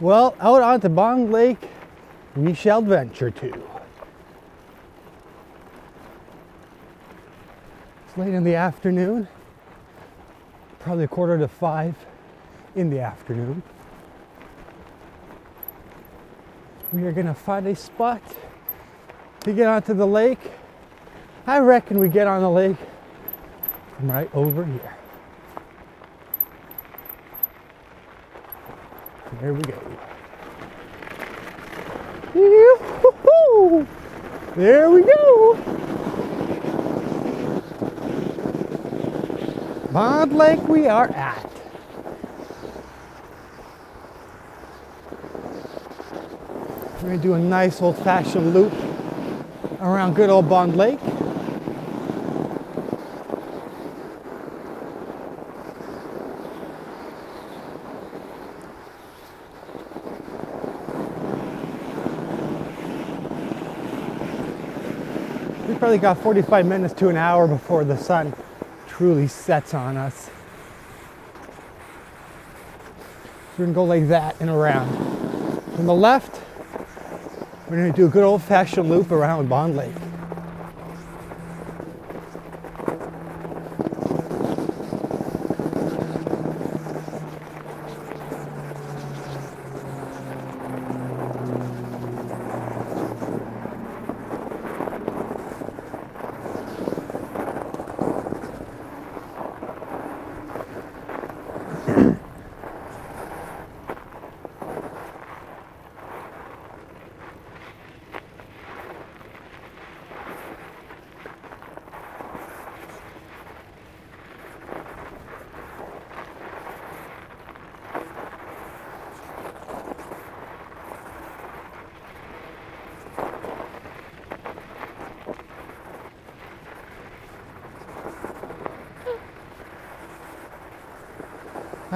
Well, out onto Bond Lake we shall venture to. It's late in the afternoon, probably a quarter to five in the afternoon. We are gonna find a spot to get onto the lake. I reckon we get on the lake from right over here. There we go. There we go. Bond Lake we are at. We're gonna do a nice old fashioned loop around good old Bond Lake. We probably got 45 minutes to an hour before the sun truly sets on us. We're gonna go like that and around. From the left, we're gonna do a good old fashioned loop around Bond Lake.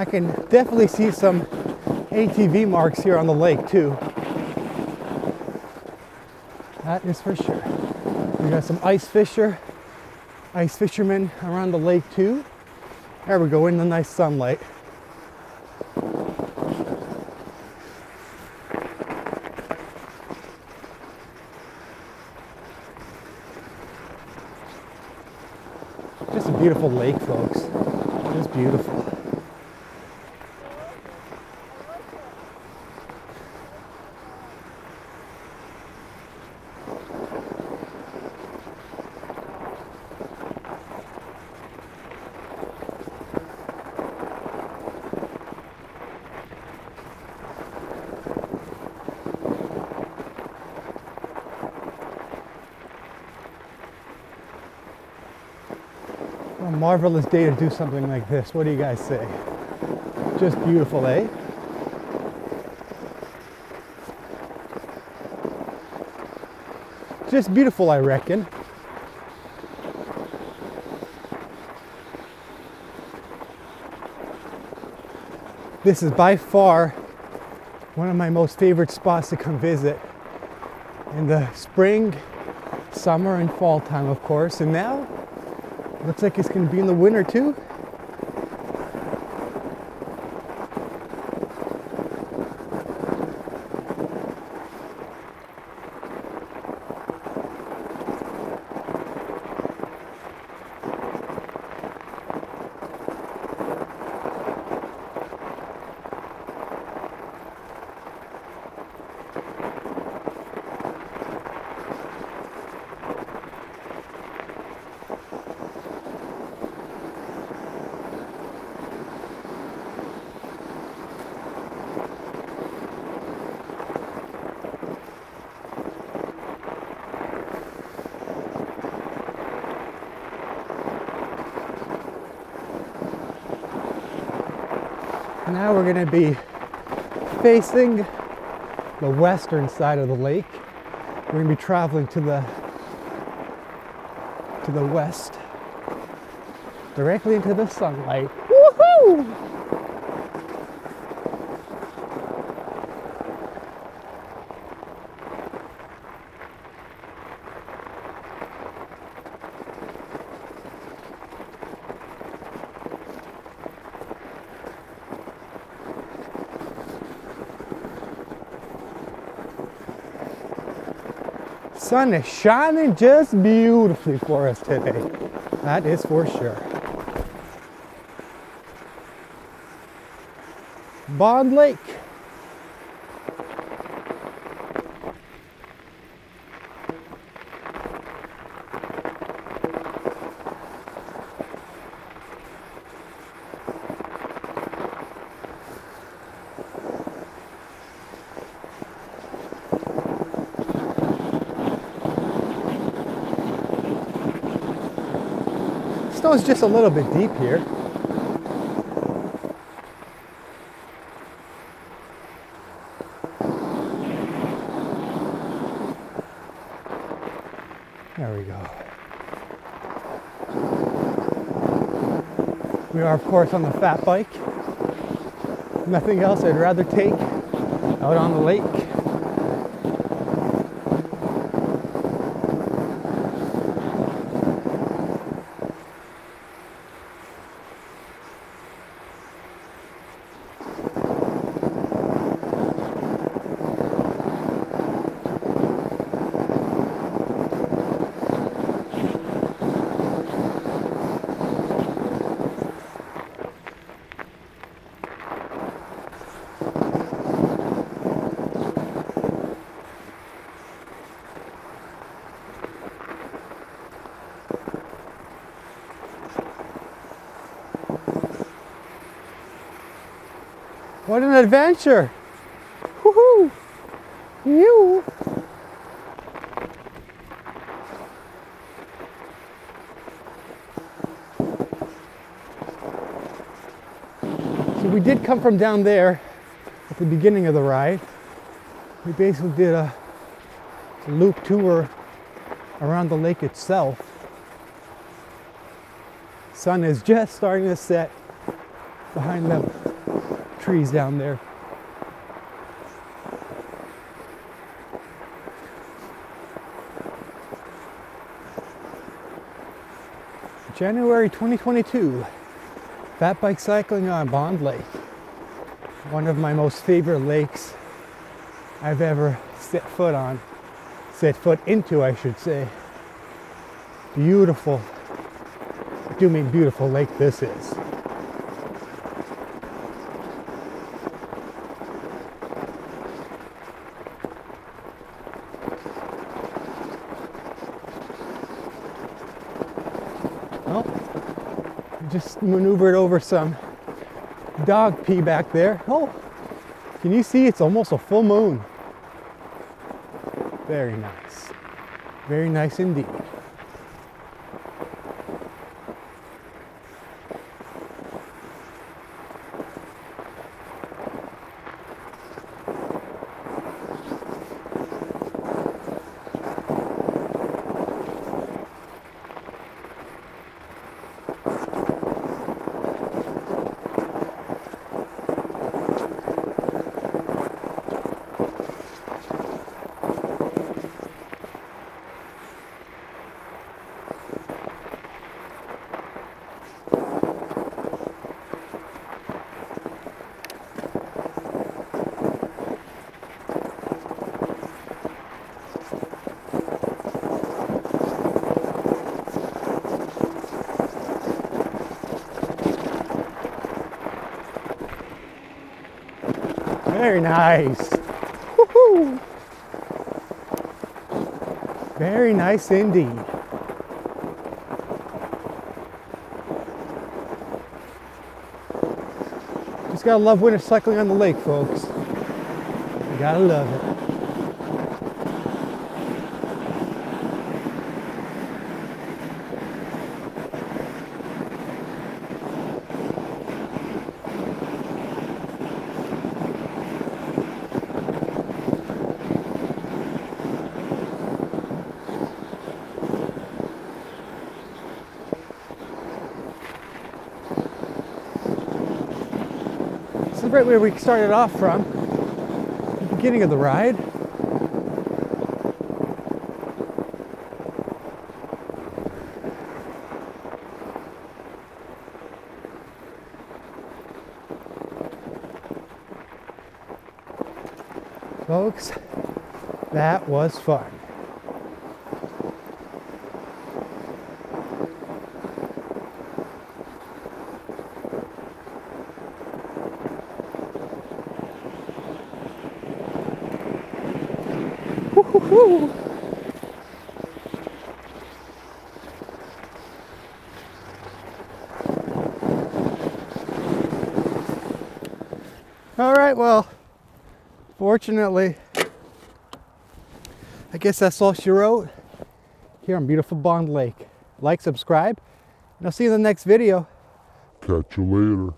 I can definitely see some ATV marks here on the lake too. That is for sure. We got some ice fisher, ice fishermen around the lake too. There we go in the nice sunlight. Just a beautiful lake, folks. Just beautiful. Marvelous day to do something like this. What do you guys say? Just beautiful, eh? Just beautiful, I reckon. This is by far one of my most favorite spots to come visit in the spring, summer, and fall time, of course. And now Looks like it's to be in the winter too. Now we're going to be facing the western side of the lake. We're going to be traveling to the to the west, directly into the sunlight. Woohoo! Sun is shining just beautifully for us today. That is for sure. Bond Lake. Snow's just a little bit deep here. There we go. We are, of course, on the fat bike. Nothing else I'd rather take out on the lake. What an adventure! Woohoo! You! So we did come from down there at the beginning of the ride. We basically did a loop tour around the lake itself. Sun is just starting to set behind them trees down there. January 2022, fat bike cycling on Bond Lake. One of my most favorite lakes I've ever set foot on. Set foot into, I should say. Beautiful, I do mean beautiful lake this is. Just maneuvered over some dog pee back there. Oh, can you see it's almost a full moon? Very nice. Very nice indeed. Very nice. Very nice indeed. Just gotta love winter cycling on the lake, folks. You gotta love it. Right where we started off from, the beginning of the ride. Folks, that was fun. All right, well, fortunately, I guess that's all she wrote here on beautiful Bond Lake. Like, subscribe, and I'll see you in the next video. Catch you later.